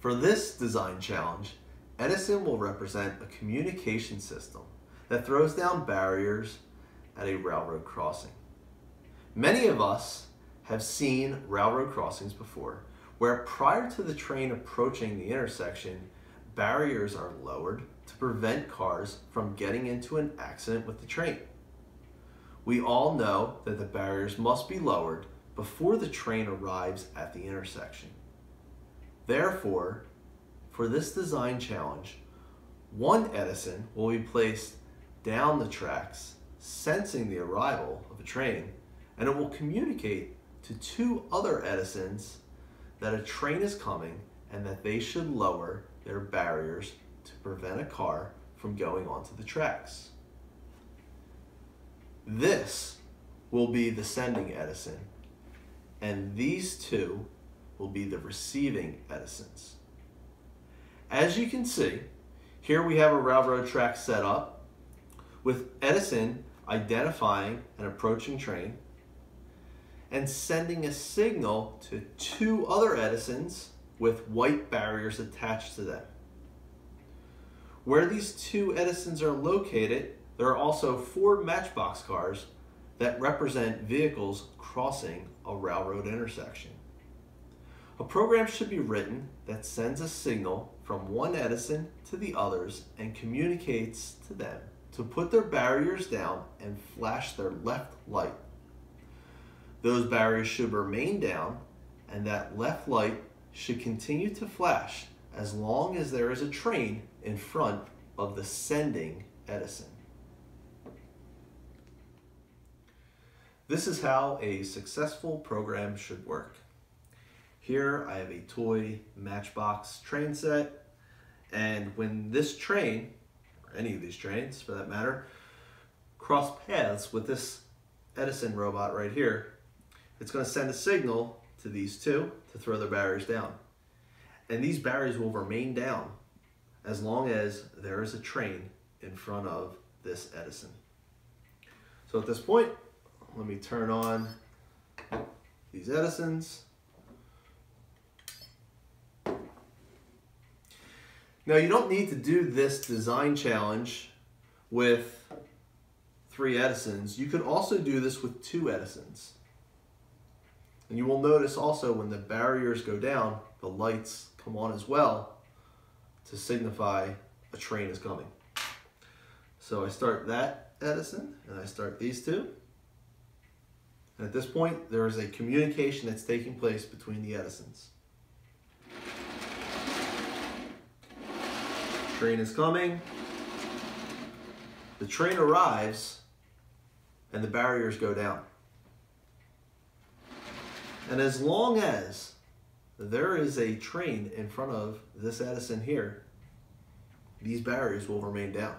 For this design challenge, Edison will represent a communication system that throws down barriers at a railroad crossing. Many of us have seen railroad crossings before where prior to the train approaching the intersection, barriers are lowered to prevent cars from getting into an accident with the train. We all know that the barriers must be lowered before the train arrives at the intersection. Therefore, for this design challenge, one Edison will be placed down the tracks, sensing the arrival of a train, and it will communicate to two other Edisons that a train is coming and that they should lower their barriers to prevent a car from going onto the tracks. This will be the sending Edison, and these two will be the receiving Edisons. As you can see, here we have a railroad track set up with Edison identifying an approaching train and sending a signal to two other Edisons with white barriers attached to them. Where these two Edisons are located, there are also four matchbox cars that represent vehicles crossing a railroad intersection. A program should be written that sends a signal from one Edison to the others and communicates to them to put their barriers down and flash their left light. Those barriers should remain down and that left light should continue to flash as long as there is a train in front of the sending Edison. This is how a successful program should work. Here I have a toy Matchbox train set and when this train, or any of these trains for that matter, cross paths with this Edison robot right here, it's going to send a signal to these two to throw their barriers down. And these barriers will remain down as long as there is a train in front of this Edison. So at this point, let me turn on these Edisons. Now you don't need to do this design challenge with three Edisons. You could also do this with two Edisons. And you will notice also when the barriers go down, the lights come on as well to signify a train is coming. So I start that Edison and I start these two. And at this point, there is a communication that's taking place between the Edisons. Train is coming. The train arrives and the barriers go down. And as long as there is a train in front of this Edison here, these barriers will remain down.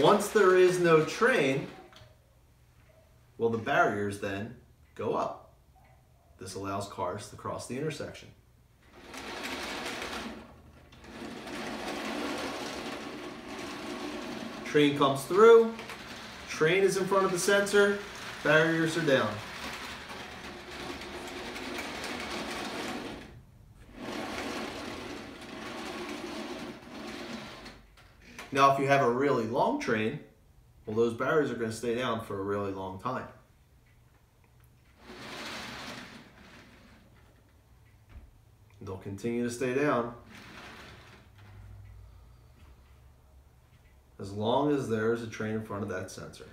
Once there is no train, well, the barriers then go up. This allows cars to cross the intersection. Train comes through, train is in front of the sensor, barriers are down. Now, if you have a really long train, well, those barriers are going to stay down for a really long time. They'll continue to stay down as long as there is a train in front of that sensor.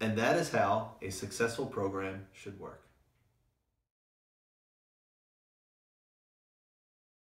And that is how a successful program should work.